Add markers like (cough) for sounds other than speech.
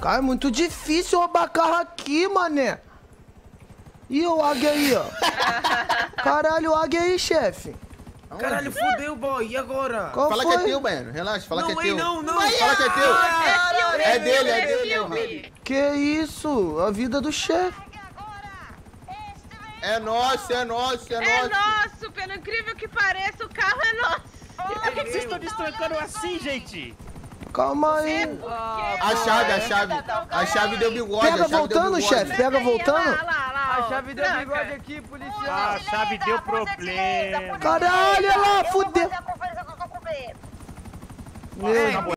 Cara, é muito difícil roubar carro aqui, mané. E o águia aí, ó. (laughs) Caralho, o águia aí, chefe. Caralho, fudeu, boy. E agora? Qual Fala foi? que é teu, Baiano. Relaxa, fala não, que é teu. não, não. Fala que é teu. É É dele, é é dele. Que isso? A vida do chefe. É nosso, é nosso, é É nosso. nosso, pelo incrível que pareça, o carro é nosso. Por que, que vocês estão destrancando assim, gente? Calma aí. A chave, a chave. A chave deu bigode. Pega voltando, chefe. Pega voltando. Lá, lá, lá, A chave deu Tranca. bigode aqui, policial. Ah, a chave deu problema. Caralho, olha lá, fudeu. a conferência documento. Meu